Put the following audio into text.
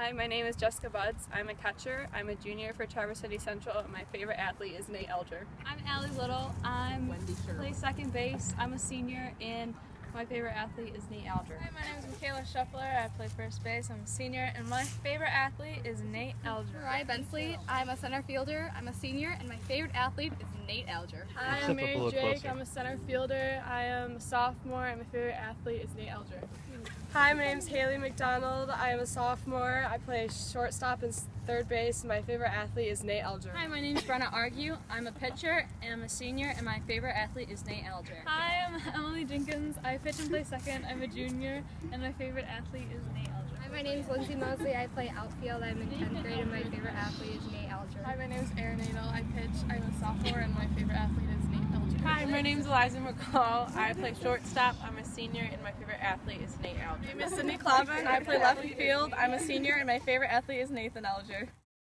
Hi, my name is Jessica Buds. I'm a catcher. I'm a junior for Traverse City Central, and my favorite athlete is Nate Elger. I'm Allie Little. I'm Wendy Sherwood. play second base. I'm a senior, and my favorite athlete is Nate Alger. Hi, my name is Michaela Shuffler. I play first base. I'm a senior, and my favorite athlete is Nate Elger. Mariah Bensley. I'm a center fielder. I'm a senior, and my favorite athlete is Nate Alger. Hi, I'm Mary little Jake. closer. I'm a center fielder. I am a sophomore, and my favorite athlete is Nate Elger. Hmm. Hi, my name is Haley McDonald. I am a sophomore. I play shortstop and third base. My favorite athlete is Nate Elger. Hi, my name is Brenna Argue. I'm a pitcher, and I'm a senior, and my favorite athlete is Nate Alger. Hi, I'm Emily Jenkins. I pitch and play second. I'm a junior, and my favorite athlete is Nate Elger. Hi, my name is Lindsay Mosley. I play outfield. I'm in 10th grade, and my favorite athlete is Nate Alger. Hi, my name is Erin Adel. I pitch. I'm a sophomore, and my favorite athlete is Nate Elger. Hi, my name is Eliza McCall. I play shortstop. I'm a senior, and my favorite athlete is Nate Elger. My name Cindy Clavin. I play left field. I'm a senior, and my favorite athlete is Nathan Elger.